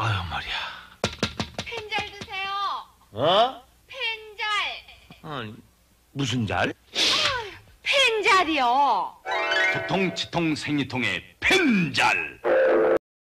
아유 말이야. 펜잘 드세요. 어? 펜잘. 아니, 무슨 잘? 펜잘이요. 두통, 치통, 생리통에 펜잘.